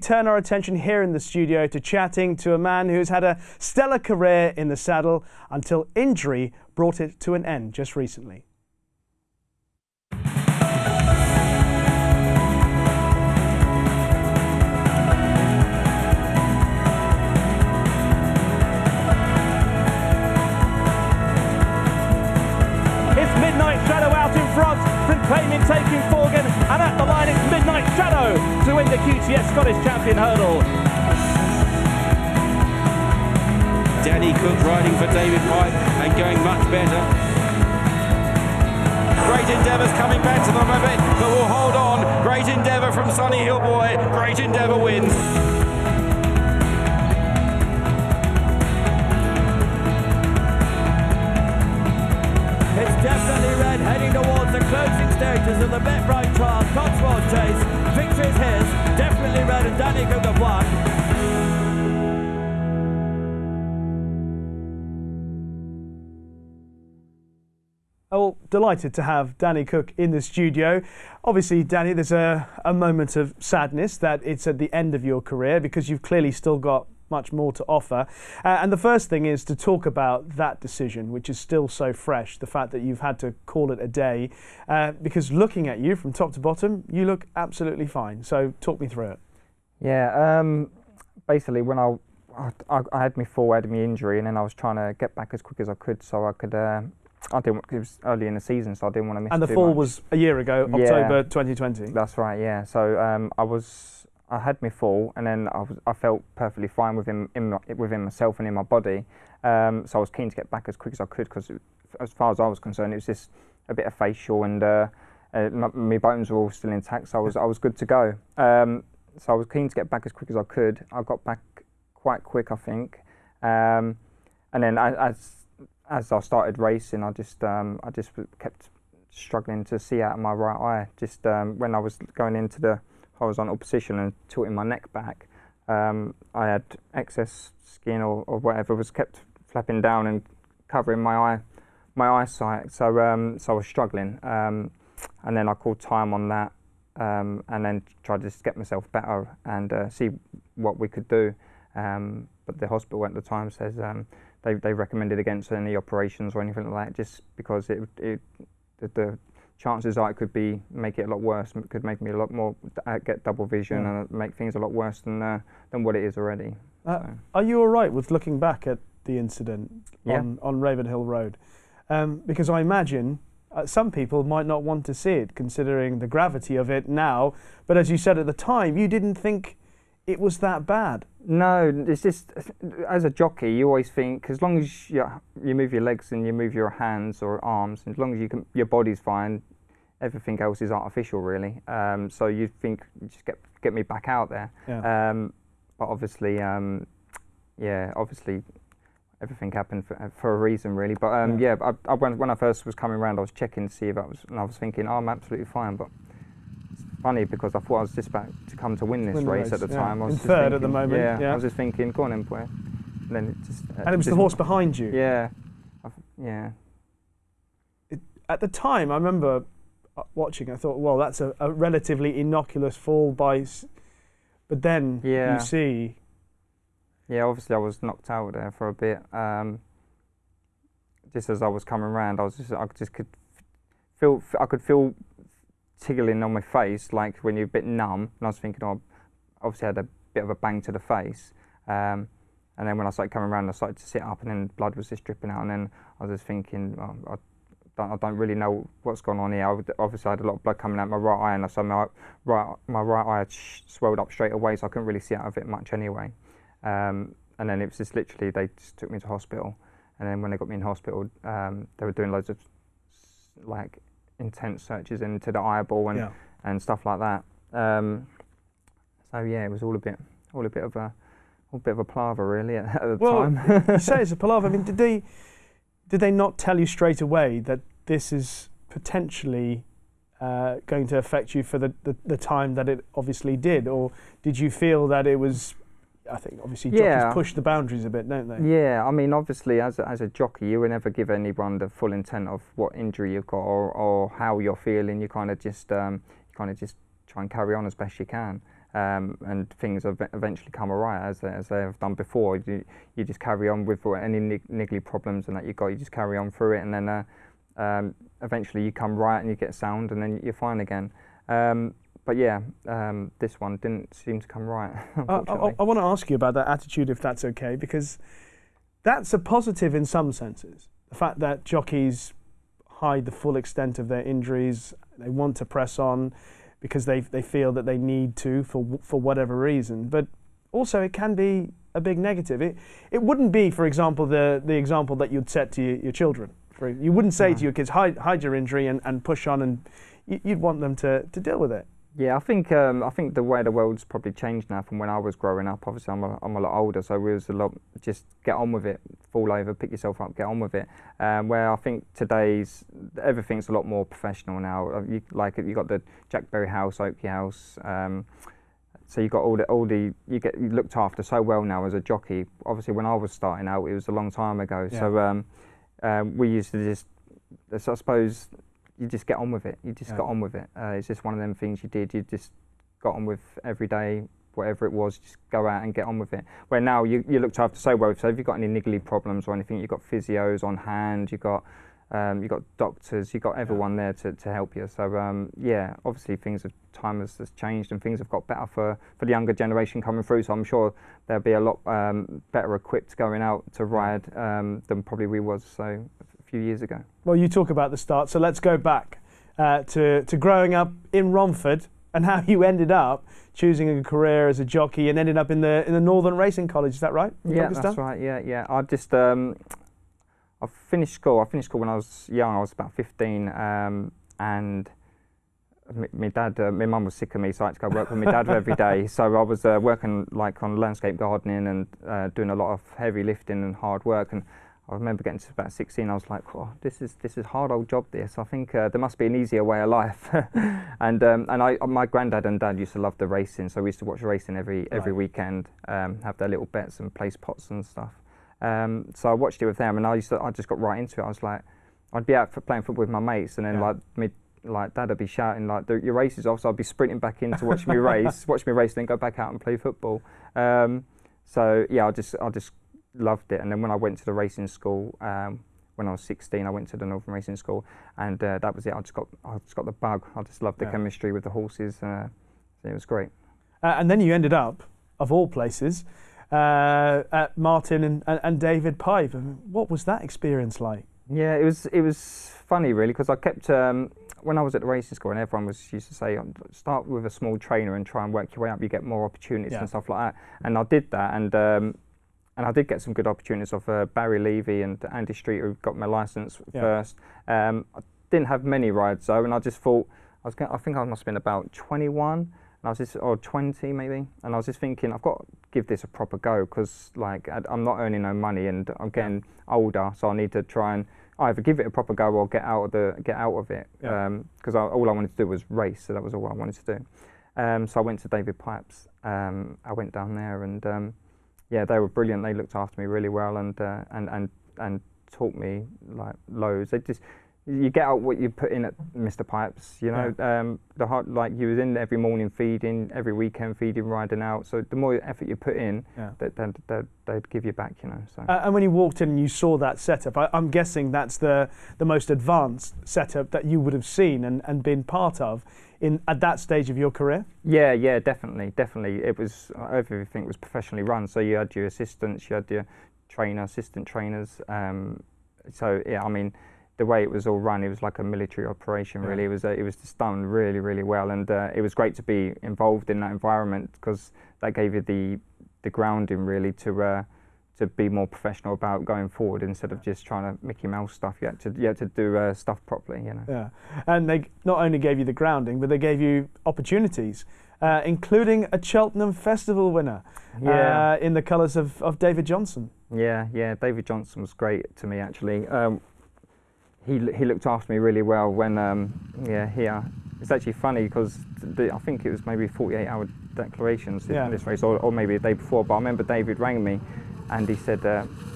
turn our attention here in the studio to chatting to a man who's had a stellar career in the saddle until injury brought it to an end just recently. It's Midnight Shadow out in front from claiming taking Forgan and at the line it's Midnight To win the QTS Scottish Champion Hurdle. Danny Cook riding for David Pipe and going much better. Great Endeavour's coming back to the moment, but will hold on. Great Endeavour from Sunnyhillboy. Great Endeavour wins. It's Definitly Red heading towards the closing stages of the Bet Trial Cotswold Chase. Victory is his. Definitly Red and Danny Cook have won. Oh, delighted to have Danny Cook in the studio. Obviously, Danny, there's a, a moment of sadness that it's at the end of your career because you've clearly still got much more to offer. Uh, and the first thing is to talk about that decision, which is still so fresh, the fact that you've had to call it a day. Uh, because looking at you from top to bottom, you look absolutely fine. So talk me through it. Yeah, um, basically when I, I I had my fall, I had my injury, and then I was trying to get back as quick as I could so I could. Uh, I didn't. It was early in the season, so I didn't want to miss. And the fall much. was a year ago, Yeah. October 2020. That's right. Yeah. So um, I was. I had my fall, and then I was. I felt perfectly fine within in my, within myself and in my body. Um, so I was keen to get back as quick as I could because, as far as I was concerned, it was just a bit of facial and uh, uh, my, my bones were all still intact. So I was. I was good to go. Um, so I was keen to get back as quick as I could. I got back quite quick, I think. Um, and then I, as as I started racing, I just um, I just kept struggling to see out of my right eye. Just um, when I was going into the horizontal position and tilting my neck back, um, I had excess skin or, or whatever was kept flapping down and covering my eye my eyesight. So um, so I was struggling, um, and then I called time on that, um, and then tried to just get myself better and uh, see what we could do. Um, but the hospital at the time says um, they they recommended against any operations or anything like that, just because it it the chances are it could be make it a lot worse, m- could make me a lot more uh, get double vision Yeah. and make things a lot worse than uh, than what it is already. Uh, So. Are you all right with looking back at the incident Yeah. on, on Ravenhill Road? Um, because I imagine uh, some people might not want to see it, considering the gravity of it now. But as you said at the time, you didn't think it was that bad. No, it's just as a jockey, you always think as long as you, you move your legs and you move your hands or arms, as long as you can, your body's fine, everything else is artificial, really. Um, so you think just get get me back out there. Yeah. Um, but obviously, um, yeah, obviously everything happened for, for a reason, really. But um, yeah, I, I, when, when I first was coming around, I was checking to see if I was, and I was thinking, oh, I'm absolutely fine. But funny because I thought I was just about to come to win this Win race, race, at the yeah. time. I was In just third at the moment, Yeah, yeah. I was just thinking, go on, boy. And then it just. uh, and it was the horse behind you. Yeah, I, yeah. At the time, I remember uh, watching. I thought, well, that's a, a relatively innocuous fall by. s- But then Yeah. you see, Yeah, obviously I was knocked out there for a bit. Um, just as I was coming around, I was just I just could feel I could feel tickling on my face, like when you're a bit numb. And I was thinking, oh, obviously I had a bit of a bang to the face. Um, and then when I started coming around, I started to sit up, and then blood was just dripping out. And then I was just thinking, oh, I, don't, I don't really know what's going on here. I obviously, I had a lot of blood coming out my right eye, and so my right my right eye swelled up straight away, so I couldn't really see out of it much anyway. Um, and then it was just literally they just took me to hospital, and then when they got me in hospital, um, they were doing loads of like intense searches into the eyeball and yeah. and stuff like that. Um, so yeah, it was all a bit all a bit of a all a bit of a palaver really at, at the Well, time. you say it's a palaver. I mean, did they did they not tell you straight away that this is potentially uh, going to affect you for the, the, the time that it obviously did, or did you feel that it was? I think obviously jockeys Yeah. push the boundaries a bit, don't they? Yeah, I mean, obviously, as a, as a jockey, you would never give anyone the full intent of what injury you've got or, or how you're feeling. You kind of just um, you kind of just try and carry on as best you can. um, and things ev- eventually come awry as they, as they have done before. You, you just carry on with any nig- niggly problems and that you got. You just carry on through it, and then uh, um, eventually you come right and you get sound, and then you're fine again. Um, but yeah, um, this one didn't seem to come right. I, I, I want to ask you about that attitude, if that's okay, because that's a positive in some senses. The fact that jockeys hide the full extent of their injuries, they want to press on because they, they feel that they need to for, for whatever reason. But also, it can be a big negative. It, it wouldn't be, for example, the, the example that you'd set to your, your children. For, you wouldn't say No. to your kids, hide, hide your injury and, and push on, and you, you'd want them to, to deal with it. Yeah, I think um, I think the way the world's probably changed now from when I was growing up. Obviously, I'm a, I'm a lot older, so we was a lot just get on with it, fall over, pick yourself up, get on with it. Um, where I think today's everything's a lot more professional now. Uh, You, like you got the Jack Berry House, Oaksey House. Um, so you got all the all the you get you looked after so well now as a jockey. Obviously, when I was starting out, it was a long time ago. So um, um, we used to just, I suppose, you just get on with it. You just Yeah. got on with it. Uh, it's just one of them things you did. You just got on with every day, whatever it was. Just go out and get on with it. Where now you you looked after so well. So if you've got any niggly problems or anything, you've got physios on hand. You've got um, you've got doctors, you've got everyone there to, to help you. So um, yeah, obviously things have time has, has changed and things have got better for, for the younger generation coming through. So I'm sure they'll be a lot um, better equipped going out to ride um, than probably we was so few years ago. Well, you talk about the start, so let's go back uh, to, to growing up in Romford and how you ended up choosing a career as a jockey and ended up in the in the Northern Racing College. Is that right? Yeah, Pakistan? that's right. Yeah, yeah. I just um, I finished school. I finished school when I was young. I was about 15, um, and my dad, uh, my mum was sick of me, so I had to go work with my dad every day. So I was uh, working like on landscape gardening and uh, doing a lot of heavy lifting and hard work. And I remember getting to about 16. I was like, oh, this is this is hard old job. This. I think uh, there must be an easier way of life. and um, and I, my granddad and dad used to love the racing, so we used to watch racing every every Right. weekend, um, have their little bets and place pots and stuff. Um, so I watched it with them, and I used to, I just got right into it. I was like, I'd be out for playing football with my mates, and then Yeah. like me, like dad would be shouting like, "The- "Your race is off!" So I'd be sprinting back in to watch me race, watch me race, then go back out and play football. Um, so yeah, I just I just loved it. And then when I went to the racing school, um, when I was 16, I went to the Northern Racing School, and uh, that was it. I just got I just got the bug. I just loved the Yeah. chemistry with the horses. Uh, it was great. Uh, and then you ended up, of all places, uh, at Martin and, and, and David Pipe. I mean, What was that experience like? Yeah, it was it was funny really because I kept um, when I was at the racing school and everyone was used to say um, start with a small trainer and try and work your way up. You get more opportunities Yeah. and stuff like that. And I did that and um, and I did get some good opportunities off uh, Barry Levy and Andy Street who got my license Yeah. first. Um, I didn't have many rides though, and I just thought I was going I think I must have been about 21. And I was just, or 20 maybe, and I was just thinking, I've got to give this a proper go because, like, I- I'm not earning no money and I'm getting older, so I need to try and either give it a proper go or get out of the get out of it. Yeah. Because all I wanted to do was race, so that was all I wanted to do. Um, so I went to David Pipes. Um, I went down there, and um, yeah, they were brilliant. They looked after me really well, and uh, and and and taught me like loads. They just you get out what you put in at Mr. Pipes. You know, um, the hard like you was in every morning feeding, every weekend feeding, riding out. So the more effort you put in, Yeah. that that that they'd give you back. You know. So. Uh, and when you walked in and you saw that setup, I, I'm guessing that's the, the most advanced setup that you would have seen and, and been part of in at that stage of your career. Yeah, yeah, definitely, definitely. It was everything was professionally run. So you had your assistants, you had your trainer, assistant trainers. Um, so yeah, I mean, the way it was all run, it was like a military operation. Really, Yeah. it was uh, it was just done really, really well, and uh, it was great to be involved in that environment because that gave you the the grounding really to. Uh, to be more professional about going forward instead of just trying to Mickey Mouse stuff. You had to, you had to do uh, stuff properly, you know. Yeah. And they not only gave you the grounding, but they gave you opportunities, uh, including a Cheltenham Festival winner Yeah. uh, in the colours of, of David Johnson. Yeah, yeah. David Johnson was great to me actually. Um, he he looked after me really well when um, yeah here. It's actually funny because I think it was maybe 48 hour declarations in this race, or, or maybe the day before. But I remember David rang me, and he said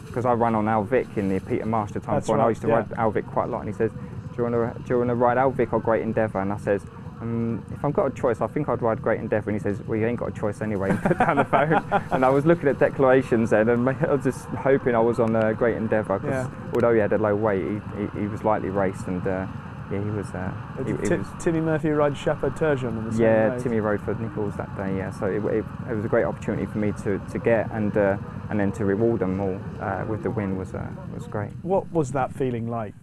because I ran on Our Vic in the Peter Marsh time That's before, and I used to yeah. ride Our Vic quite a lot. And he says, "Do you want to do you want to ride Our Vic or Great Endeavour?" And I says, Um, if I've got a choice, I think I'd ride Great Endeavour. And he says, Well, you ain't got a choice anyway. And put down the phone. and I was looking at declarations then, and I was just hoping I was on uh, Great Endeavour because Yeah. although he had a low weight, he, he, he was lightly raced, and uh, yeah, he was. Uh, he, he was Timmy Murphy rides Shepherd Turgeon on the same yeah, road. Timmy rode for Nicholls that day. Yeah, so it, it, it was a great opportunity for me to, to get and uh, and then to reward them all uh, with the win was uh, was great. What was that feeling like?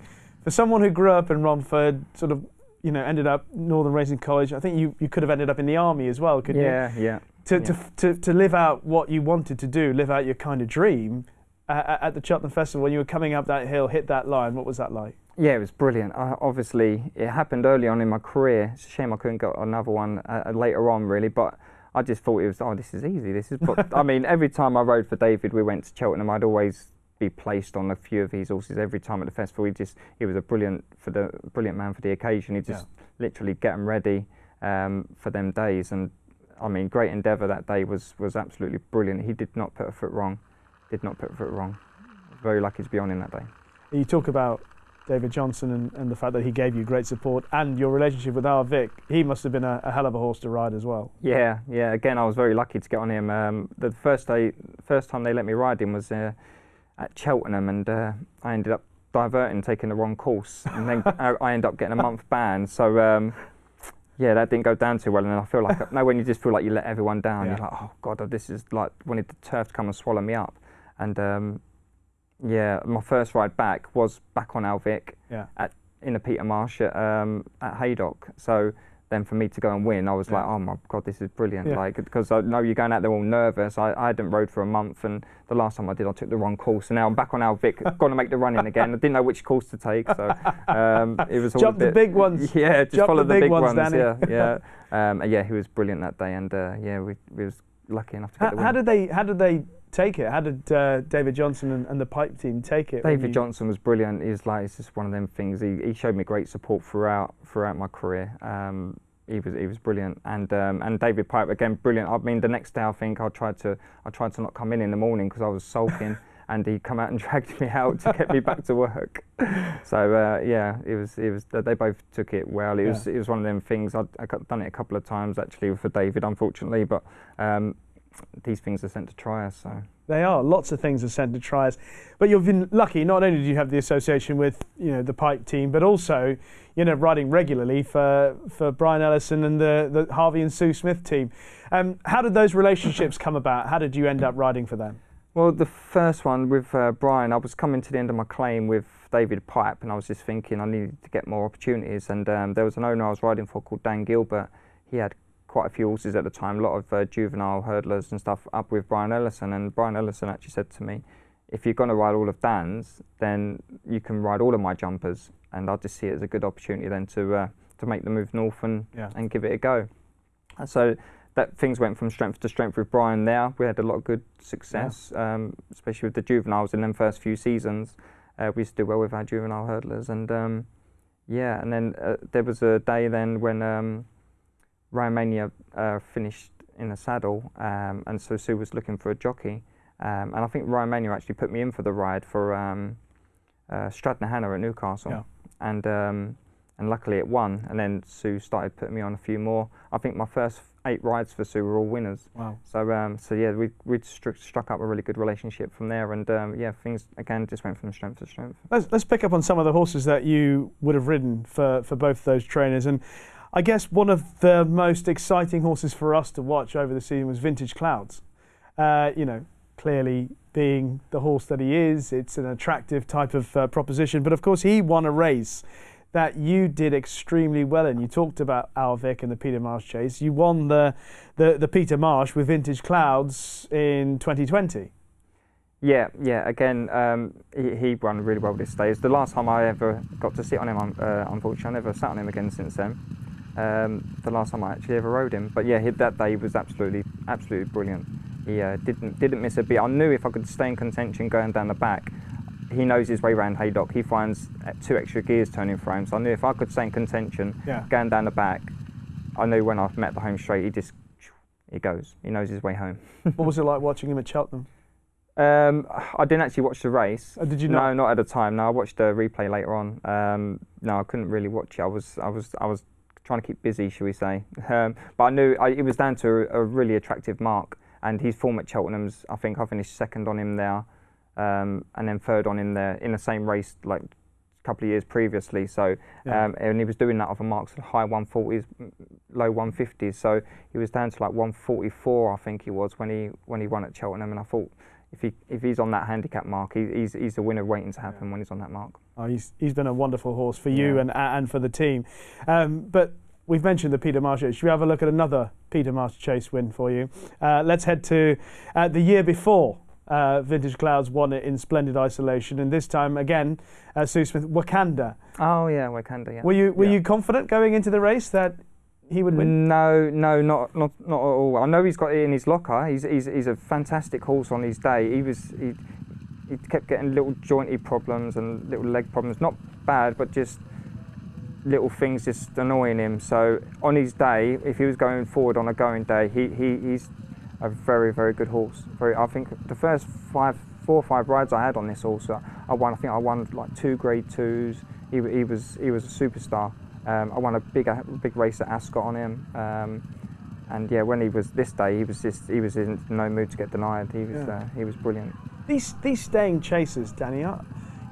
For someone who grew up in Romford, sort of, you know, ended up Northern Racing College, I think you, you could have ended up in the army as well, couldn't you? Yeah, yeah. To, yeah. to, to, to live out what you wanted to do, live out your kind of dream uh, at the Cheltenham Festival, when you were coming up that hill, hit that line, what was that like? Yeah, it was brilliant. I, obviously, it happened early on in my career. It's a shame I couldn't get another one uh, later on, really. But I just thought it was, oh, this is easy. This is. I mean, every time I rode for David, we went to Cheltenham. I'd always be placed on a few of his horses every time at the festival. He just, he was a brilliant for the brilliant man for the occasion. He just literally get them ready um, for them days. And I mean, Great Endeavour that day was was absolutely brilliant. He did not put a foot wrong. Did not put a foot wrong. Very lucky to be on him that day. You talk about David Johnson and, and the fact that he gave you great support and your relationship with our Vic. He must have been a, a hell of a horse to ride as well. Yeah, yeah. Again, I was very lucky to get on him. Um, the first day, first time they let me ride him was uh, at Cheltenham, and uh, I ended up diverting, taking the wrong course, and then I, I ended up getting a month ban. So um, yeah, that didn't go down too well, and I feel like no, when you just feel like you let everyone down, Yeah. you're like, oh god, this is like wanted the turf to come and swallow me up, and um, yeah, my first ride back was back on Our Vic Yeah. at in a Peter Marsh at, um, at Haydock. So then for me to go and win, I was Yeah. like, oh my god, this is brilliant. Yeah. Like because I know you're going out there all nervous. I, I hadn't rode for a month, and the last time I did, I took the wrong course. And now I'm back on Our Vic, going to make the run in again. I didn't know which course to take, so um, it was all Jump a the big ones. Yeah, just Jump follow the big ones, ones. Danny. Yeah, yeah. Um, yeah, he was brilliant that day, and uh, yeah, we, we was lucky enough to get How, the win. how did they? How did they take it? How did uh, David Johnson and, and the pipe team take it? David Johnson was brilliant. He's like it's just one of them things. He, he showed me great support throughout throughout my career. Um, he was he was brilliant, and um, and David Pipe again brilliant. I mean, the next day I think I tried to I tried to not come in in the morning because I was sulking, and he come out and dragged me out to get me back to work. So uh, yeah, it was it was they both took it well. It was it was one of them things. I'd, I got done it a couple of times actually for David, unfortunately, but um, these things are sent to try us. So. They are. Lots of things are sent to triers. But you've been lucky. Not only do you have the association with you know the pipe team, but also you know riding regularly for for Brian Ellison and the, the Harvey and Sue Smith team. Um, how did those relationships come about? How did you end up riding for them? Well, the first one with uh, Brian, I was coming to the end of my claim with David Pipe, and I was just thinking I needed to get more opportunities. And um, there was an owner I was riding for called Dan Gilbert. He had quite a few horses at the time, a lot of uh, juvenile hurdlers and stuff up with Brian Ellison. And Brian Ellison actually said to me, if you're going to ride all of Dan's, then you can ride all of my jumpers. And I just see it as a good opportunity then to uh, to make the move north and, Yeah. and give it a go. And so that things went from strength to strength with Brian there. We had a lot of good success, um, especially with the juveniles in them first few seasons. Uh, we used to do well with our juvenile hurdlers, and um, yeah, and then uh, there was a day then when um, Ryan Mania uh, finished in the saddle, um, and so Sue was looking for a jockey, um, and I think Ryan Mania actually put me in for the ride for um, uh, at Newcastle, Yeah. and um, and luckily it won. And then Sue started putting me on a few more. I think my first eight rides for Sue were all winners. Wow. So um, so yeah, we we struck, struck up a really good relationship from there, and um, yeah, things again just went from strength to strength. Let's, let's pick up on some of the horses that you would have ridden for, for both those trainers. And I guess one of the most exciting horses for us to watch over the season was Vintage Clouds. Uh, you know, clearly being the horse that he is, it's an attractive type of uh, proposition. But of course, he won a race that you did extremely well in. You talked about Our Vic and the Peter Marsh chase. You won the, the, the Peter Marsh with Vintage Clouds in 2020. Yeah, yeah. Again, um, he, he run really well this. It's the last time I ever got to sit on him. Uh, unfortunately, I never sat on him again since then. Um, the last time I actually ever rode him. But yeah, he, that day was absolutely, absolutely brilliant. He uh, didn't didn't miss a beat. I knew if I could stay in contention going down the back, he knows his way around Haydock. He finds uh, two extra gears turning frames. So I knew if I could stay in contention Yeah. going down the back, I knew when I met the home straight, he just he goes. He knows his way home. what was it like watching him at Cheltenham? Um, I didn't actually watch the race. Uh, did you no, not? not at the time. No, I watched the replay later on. Um, no, I couldn't really watch it. I was, I was, I was trying to keep busy, shall we say? Um, but I knew I, it was down to a, a, really attractive mark, and his form at Cheltenham's. I think I finished second on him there, um, and then third on him there in the same race like a couple of years previously. So, yeah. um, and he was doing that off a marks high 140s, low 150s. So he was down to like 144, I think he was when he when he won at Cheltenham, and I thought if he if he's on that handicap mark, he, he's he's a winner waiting to happen yeah. when he's on that mark. Oh, he's he's been a wonderful horse for you yeah. and and for the team. Um, but we've mentioned the Peter Marsh. Should we have a look at another Peter Marsh Chase win for you? Uh, let's head to uh, the year before. Uh, Vintage Clouds won it in splendid isolation, and this time again, uh, Sue Smith, Wakanda. Oh yeah, Wakanda. Yeah. Were you were yeah. you confident going into the race that he would win? No, no, not not not at all. I know he's got it in his locker. He's he's, he's a fantastic horse on his day. He was he, he kept getting little jointy problems and little leg problems. Not bad, but just little things just annoying him. So on his day, if he was going forward on a going day, he, he he's a very very good horse. Very, I think the first five, four or five rides I had on this horse, I won. I think I won like two Grade Twos. He, he was he was a superstar. Um, I won a big a big race at Ascot on him. Um, and yeah, when he was this day, he was just he was in no mood to get denied. He was yeah. uh, he was brilliant. These these staying chasers, Danny, are,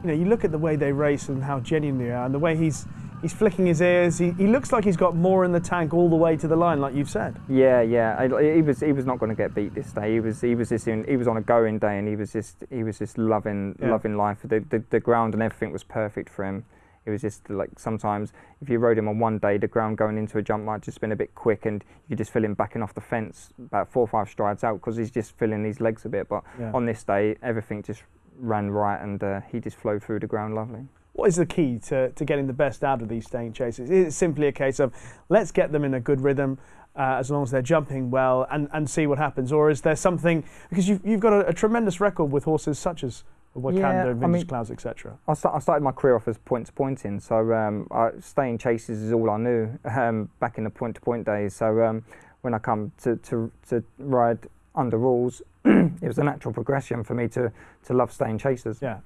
you know, you look at the way they race and how genuine they are, and the way he's he's flicking his ears. He, he looks like he's got more in the tank all the way to the line, like you've said. Yeah, yeah. He was he was not going to get beat this day. He was he was just in, he was on a going day, and he was just he was just loving yeah. loving life. The, the the ground and everything was perfect for him. It was just like sometimes if you rode him on one day, the ground going into a jump might just been a bit quick, and you just feel him backing off the fence about four or five strides out because he's just filling his legs a bit. But yeah. on this day, everything just ran right, and uh, he just flowed through the ground lovely. What is the key to, to getting the best out of these staying chases? Is it simply a case of let's get them in a good rhythm, uh, as long as they're jumping well, and, and see what happens? Or is there something, because you've, you've got a, a tremendous record with horses such as Wakanda, yeah, Vintage I mean, Clouds, etc. I, start, I, started my career off as point to pointing, so um, I, staying chases is all I knew um, back in the point to point days. So um, when I come to, to, to ride under rules, it was a natural progression for me to, to love staying chases. Yeah.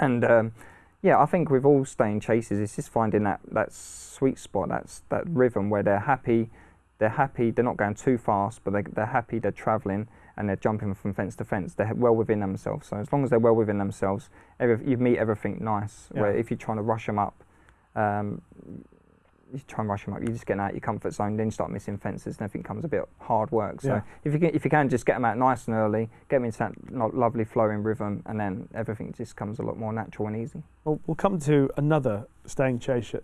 And um, yeah, I think with all staying chases, it's just finding that, that sweet spot, that's that rhythm where they're happy, they're happy, they're not going too fast, but they, they're happy, they're travelling and they're jumping from fence to fence. They're well within themselves. So as long as they're well within themselves, every, you meet everything nice. Yeah. Where if you're trying to rush them up, um, you try and rush them up, you're just getting out of your comfort zone. Then you start missing fences, and everything comes a bit hard work. So yeah. if you can, if you can just get them out nice and early, get them into that lovely flowing rhythm, and then everything just comes a lot more natural and easy. Well, we'll come to another staying chaser,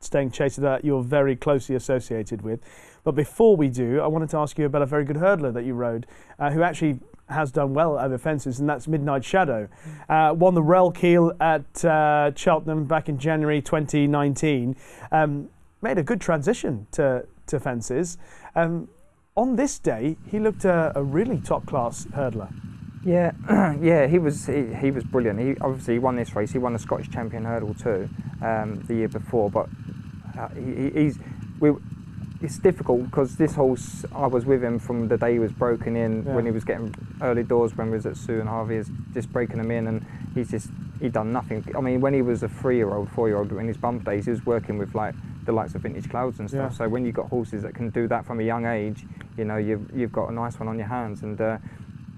staying chaser that you're very closely associated with. But before we do, I wanted to ask you about a very good hurdler that you rode, uh, who actually has done well over fences, and that's Midnight Shadow. Uh, won the Relkeel at uh, Cheltenham back in January 2019. Um, made a good transition to, to fences. Um, on this day, he looked a, a really top class hurdler. Yeah, yeah, he was he, he, was brilliant. He obviously won this race. He won the Scottish Champion Hurdle too um, the year before. But uh, he, he's we it's difficult because this horse, I was with him from the day he was broken in yeah. when he was getting early doors when we was at Sue and Harvey, is just breaking him in, and he's just he done nothing. I mean, when he was a three-year-old, four-year-old, in his bump days, he was working with like the likes of Vintage Clouds and stuff. Yeah. So when you've got horses that can do that from a young age, you know, you've you've got a nice one on your hands, and. Uh,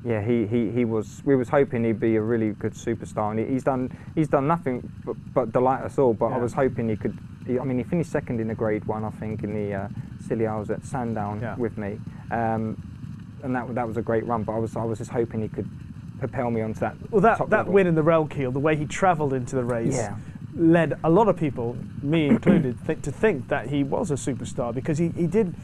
yeah, he, he, he was. We was hoping he'd be a really good superstar, and he's done he's done nothing but, but delight us all. But yeah. I was hoping he could. He, I mean, he finished second in the Grade One, I think, in the uh, Scilly Isles at Sandown yeah. with me, um, and that that was a great run. But I was I was just hoping he could propel me onto that. Well, that that level. win in the Relkeel, the way he travelled into the race. Yeah. Led a lot of people, me included, th- to think that he was a superstar because he, he did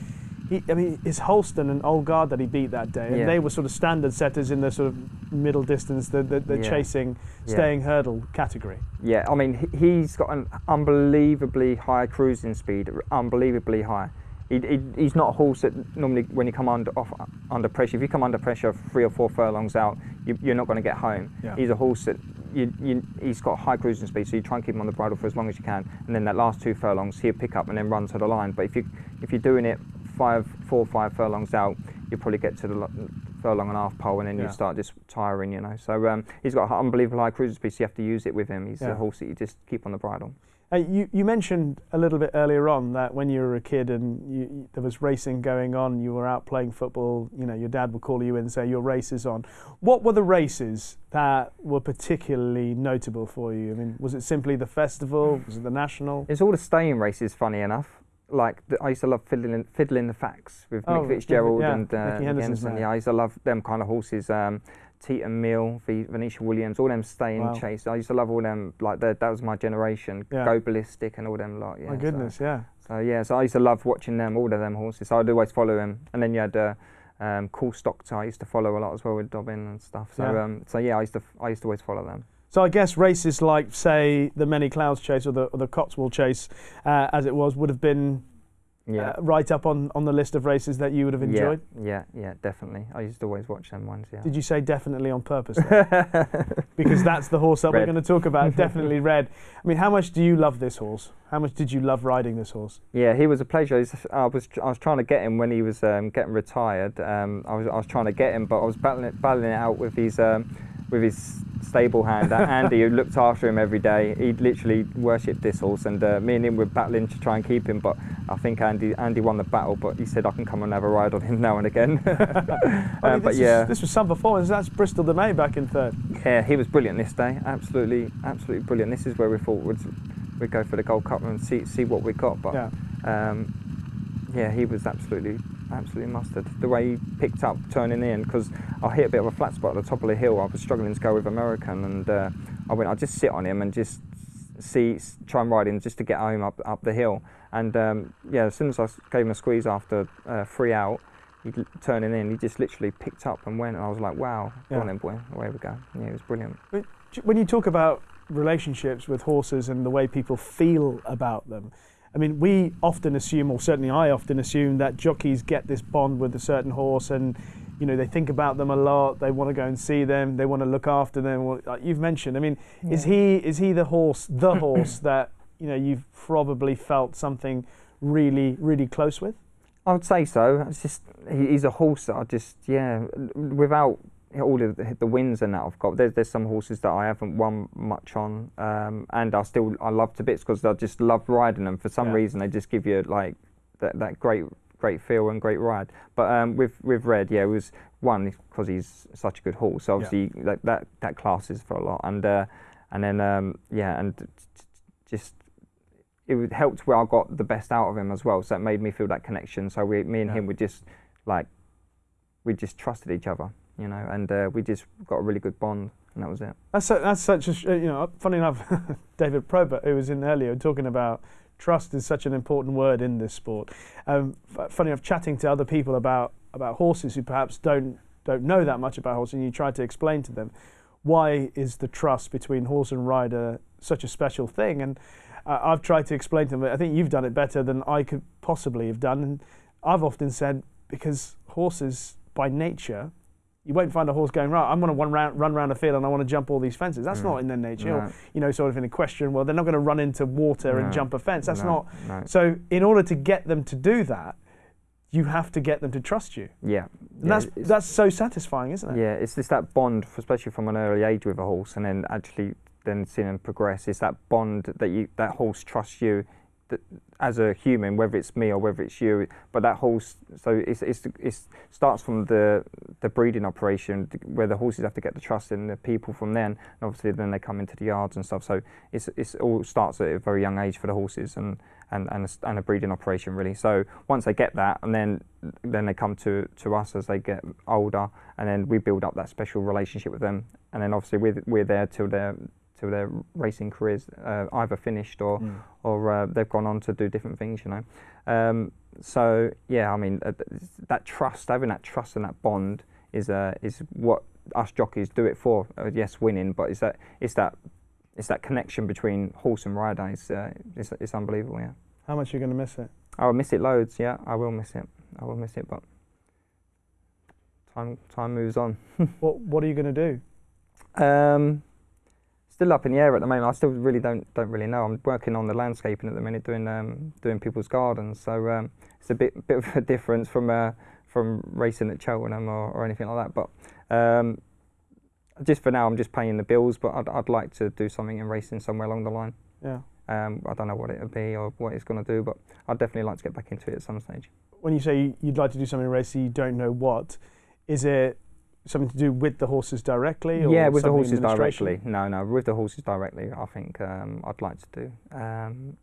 he, I mean, it's Wholestone and Old Guard that he beat that day, and yeah. they were sort of standard setters in the sort of middle distance, the, the, the yeah. chasing, staying yeah. hurdle category. Yeah, I mean, he's got an unbelievably high cruising speed, unbelievably high. He, he, he's not a horse that normally, when you come under off, under pressure, if you come under pressure three or four furlongs out, you, are not going to get home. He's a horse that you, you, he's got high cruising speed, so you try and keep him on the bridle for as long as you can, and then that last two furlongs, he'll pick up and then run to the line. But if you if you're doing it five, four or five furlongs out, you probably get to the furlong and a half pole, and then yeah. you start just tiring, you know. So um, he's got unbelievable high cruising speed, so you have to use it with him. He's yeah. a horse that you just keep on the bridle. Uh, you, you mentioned a little bit earlier on that when you were a kid and you, there was racing going on, you were out playing football, you know, your dad would call you in and say, Your race is on. What were the races that were particularly notable for you? I mean, was it simply the festival? Was it the national? It's all the staying races, funny enough. Like the, I used to love fiddling, fiddling the facts with Oh, Mick Fitzgerald yeah, and uh, Nicky Nicky Henderson's Henderson. Yeah, I used to love them kind of horses. Um, Teeton Mill, v, Venetia Williams, all them staying Wow. chase. I used to love all them. Like that, that was my generation. Yeah. Go ballistic and all them lot. Yeah, My so- goodness, yeah. So yeah, so I used to love watching them, all of them horses. So I'd always follow them. And then you had uh, um, Cool Stock I used to follow a lot as well with Dobbin and stuff. So Yeah. yeah, um, so yeah, I used to I used to always follow them. So I guess races like, say, the Many Clouds Chase or the, or the Cotswold Chase, uh, as it was, would have been Yeah. uh, right up on, on the list of races that you would have enjoyed. Yeah, yeah, yeah, definitely. I used to always watch them ones. Yeah. Did you say definitely on purpose? because that's the horse that we're going to talk about. Definitly Red. I mean, how much do you love this horse? How much did you love riding this horse? Yeah, he was a pleasure. I was I was trying to get him when he was um, getting retired. Um, I was I was trying to get him, but I was battling it, battling it out with his um, with his stable hand uh, Andy, who looked after him every day. He literally worshipped this horse, and uh, me and him were battling to try and keep him. But I think Andy Andy won the battle. But he said I can come and have a ride on him now and again. I mean, Um, but this yeah, is, this was some performance. That's Bristol De Mai back in third. yeah, he was brilliant this day. Absolutely, absolutely brilliant. This is where we thought we'd, we'd go for the Gold Cup and see see what we got. But Yeah. um, yeah, he was absolutely absolutely mustard. The way he picked up turning in, because I hit a bit of a flat spot at the top of the hill. I was struggling to go with American, and uh, I went. I just sit on him and just see try and ride him just to get home up up the hill. And um, yeah, as soon as I gave him a squeeze after uh, three out. He turning in, he just literally picked up and went, and I was like, "Wow, Yeah. on then, boy, away we go." Yeah, it was brilliant. When you talk about relationships with horses and the way people feel about them, I mean, we often assume, or certainly I often assume, that jockeys get this bond with a certain horse and you know they think about them a lot. They want to go and see them. They want to look after them. Well, like you've mentioned. I mean, is he is he the horse, the horse that you know you've probably felt something really really close with? I would say so. It's just he's a horse that I just yeah. Without all of the, the wins and that I've got, there's there's some horses that I haven't won much on, um, and I still I love to bits because I just love riding them. For some Yeah. reason, they just give you like that, that great great feel and great ride. But um, with with Red, yeah, it was one because he's such a good horse. So obviously that, that that classes for a lot, and uh, and then um, yeah, and just it helped where I got the best out of him as well. So it made me feel that connection. So we, me and Yeah. him, we just like we just trusted each other, you know, and uh, we just got a really good bond, and that was it. That's that's such a you know. Funny enough, David Probert, who was in earlier, talking about trust is such an important word in this sport. Um, funny enough, chatting to other people about about horses who perhaps don't don't know that much about horses, and you try to explain to them why is the trust between horse and rider such a special thing, and uh, I've tried to explain to them. I think you've done it better than I could possibly have done, and I've often said because horses by nature. You won't find a horse going right. I'm going to run round, run round a field and I want to jump all these fences. That's Mm. not in their nature. Or, you know, sort of in a question. Well, they're not going to run into water and jump a fence. That's No, not. no. So, in order to get them to do that, you have to get them to trust you. Yeah, And yeah, that's that's so satisfying, isn't it? Yeah, it's just that bond, especially from an early age with a horse, and then actually then seeing them progress. It's that bond that you that horse trusts you, as a human, whether it's me or whether it's you. But that horse, so it's it's it's starts from the the breeding operation where the horses have to get the trust in the people from then, and obviously then they come into the yards and stuff. So it's it's all starts at a very young age for the horses and. And, and, a, and a breeding operation really. So once they get that, and then then they come to, to us as they get older, and then we build up that special relationship with them. And then obviously we're, we're there till their till their racing careers uh, either finished or Mm. or uh, they've gone on to do different things, you know. Um, so yeah, I mean uh, that trust, having that trust and that bond is uh, is what us jockeys do it for. Uh, yes, winning, but it's that it's that it's that connection between horse and rider. It's uh, it's, it's unbelievable. Yeah, How much are you going to miss it? I'll miss it loads. Yeah, I will miss it. I will miss it, but time time moves on. What What are you going to do? Um, still up in the air at the moment. I still really don't don't really know. I'm working on the landscaping at the minute, doing um, doing people's gardens. So um, it's a bit bit of a difference from uh, from racing at Cheltenham or, or anything like that. But um, just for now, I'm just paying the bills. But I'd, I'd like to do something in racing somewhere along the line. Yeah. Um, I don't know what it'll be or what it's going to do, but I'd definitely like to get back into it at some stage. When you say you'd like to do something in racing, you don't know what. Is it something to do with the horses directly? Or yeah, with the horses directly. No, no, with the horses directly. I think um, I'd like to do. Um,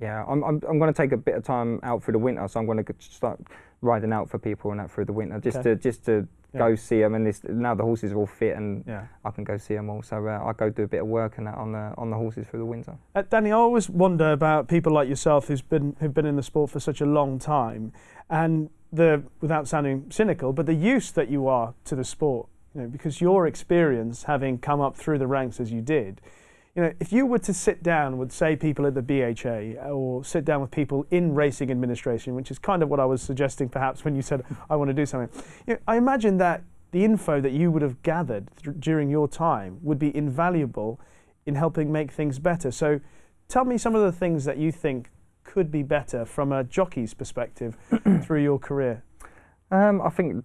yeah, I'm, I'm, I'm going to take a bit of time out for the winter, so I'm going to start riding out for people and that through the winter, just Okay. to just to Yeah. go see them. And this, now the horses are all fit, and Yeah. I can go see them all. So uh, I go do a bit of work and that on the on the horses through the winter. Uh, Danny, I always wonder about people like yourself who's been who've been in the sport for such a long time, and the without sounding cynical, but the use that you are to the sport. You know, because your experience, having come up through the ranks as you did, you know, if you were to sit down with, say, people at the BHA or sit down with people in racing administration, which is kind of what I was suggesting perhaps when you said, I want to do something, you know, I imagine that the info that you would have gathered th- during your time would be invaluable in helping make things better. So tell me some of the things that you think could be better from a jockey's perspective through your career. Um, I think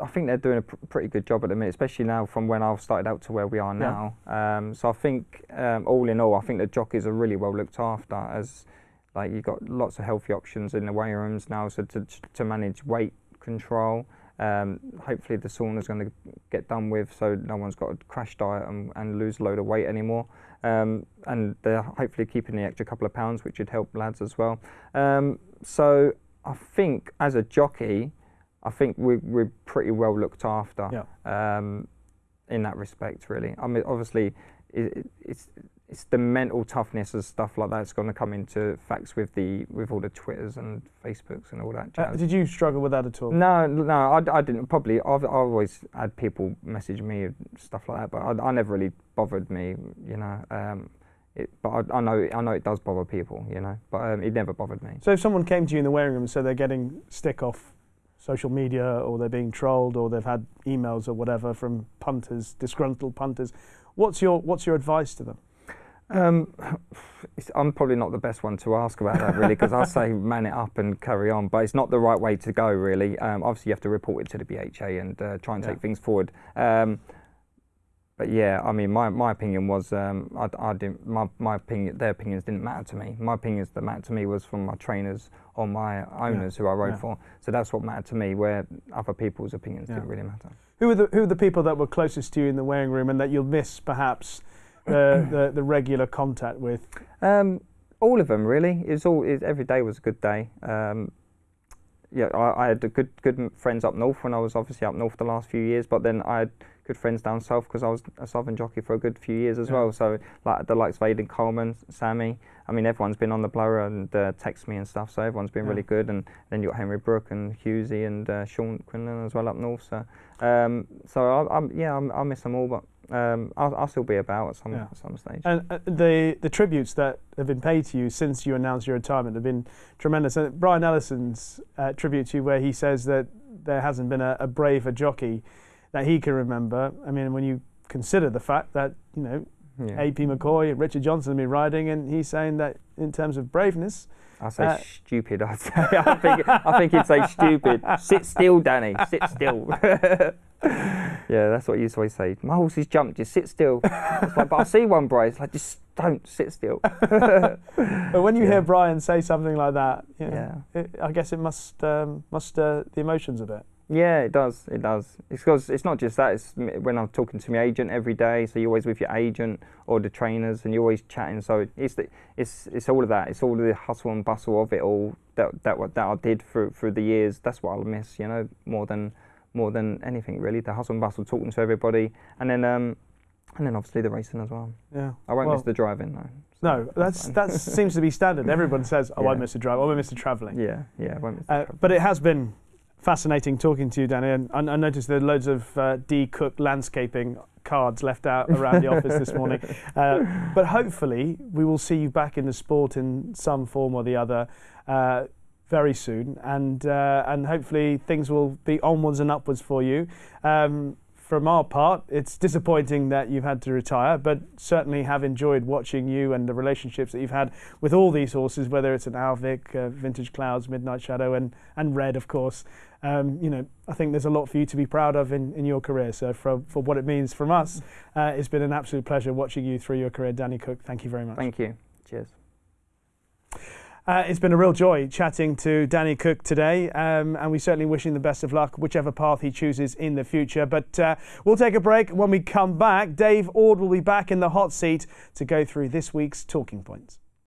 I think they're doing a pr- pretty good job at the minute, especially now from when I've started out to where we are Yeah. now. Um, so I think um, all in all, I think the jockeys are really well looked after. As like you've got lots of healthy options in the weigh rooms now, so to to manage weight control. Um, hopefully the sauna's going to get done with, so no one's got a crash diet and, and lose a load of weight anymore. Um, and they're hopefully keeping the extra couple of pounds, which would help lads as well. Um, so I think as a jockey, I think we, we're pretty well looked after Yeah. um, in that respect, really. I mean, obviously, it, it's it's the mental toughness and stuff like that's going to come into facts with the with all the Twitters and Facebooks and all that Uh, did you struggle with that at all? no, no, I, I didn't. Probably, I've, I always had people message me and stuff like that, but I, I never really bothered me, you know. Um, it, but I, I know, I know it does bother people, you know. But um, it never bothered me. So if someone came to you in the weighing room and said they're getting stick off social media or they're being trolled or they've had emails or whatever from punters, disgruntled punters, what's your what's your advice to them? Um, it's, I'm probably not the best one to ask about that really because I say man it up and carry on, but it's not the right way to go really. Um, obviously, you have to report it to the BHA and uh, try and Yeah. take things forward. Um, but yeah, I mean, my, my opinion was um, I, I didn't my, my opinion their opinions didn't matter to me. My opinions that mattered to me was from my trainers or my owners who I rode yeah. for. So that's what mattered to me. Where other people's opinions Yeah. didn't really matter. Who are the who are the people that were closest to you in the weighing room and that you'll miss perhaps the the, the regular contact with? Um, all of them really. It's all. It, every day was a good day. Um, yeah, I, I had a good good friends up north when I was obviously up north the last few years. But then I had good friends down south because I was a southern jockey for a good few years as Yeah. well. So like the likes of Aidan Coleman, Sammy. I mean, everyone's been on the blower and uh, text me and stuff. So everyone's been Yeah. really good. And then you got Henry Brooke and Husey and uh, Sean Quinlan as well up north. So um, so I, I'm yeah, I'm, miss them all, but. Um, I'll, I'll still be about at some Yeah. at some stage. And uh, the the tributes that have been paid to you since you announced your retirement have been tremendous. And Brian Ellison's uh, tribute to you, where he says that there hasn't been a, a braver jockey that he can remember. I mean, when you consider the fact that you know yeah. AP McCoy, Richard Johnson have been riding, and he's saying that in terms of braveness, I say Uh, stupid. I'd say. I think. I think he'd say stupid. Sit still, Danny. Sit still. yeah, that's what he used to always say. My horse has jumped. Just sit still. Like, but I see one, bro. It's like just don't sit still. but when you Yeah. hear Brian say something like that, you know, Yeah. it, I guess it must um, must stir the emotions a bit. Yeah, it does. It does. It's because it's not just that. It's when I'm talking to my agent every day. So you're always with your agent or the trainers, and you're always chatting. So it's the, it's it's all of that. It's all of the hustle and bustle of it all that that that I did through through the years. That's what I'll miss. You know, more than more than anything really. The hustle and bustle, talking to everybody, and then um and then obviously the racing as well. Yeah. I won't Well, miss the driving though. No, that's that seems to be standard. Everyone says, "Oh, I Yeah. miss the drive. I miss the travelling." yeah, yeah, I won't miss the Uh, but it has been fascinating talking to you, Danny. And I, I noticed there are loads of uh, D Cook landscaping cards left out around the office this morning. Uh, but hopefully, we will see you back in the sport in some form or the other. Uh, very soon, and uh, and hopefully things will be onwards and upwards for you. Um, from our part, it's disappointing that you've had to retire, but certainly have enjoyed watching you and the relationships that you've had with all these horses, whether it's an Our Vic, uh, Vintage Clouds, Midnight Shadow, and and Red, of course. Um, you know, I think there's a lot for you to be proud of in, in your career. So for for what it means from us, uh, it's been an absolute pleasure watching you through your career, Danny Cook. Thank you very much. Thank you. Cheers. Uh, it's been a real joy chatting to Danny Cook today, um, and we certainly wish him the best of luck, whichever path he chooses in the future. But uh, we'll take a break. When we come back, Dave Ord will be back in the hot seat to go through this week's talking points.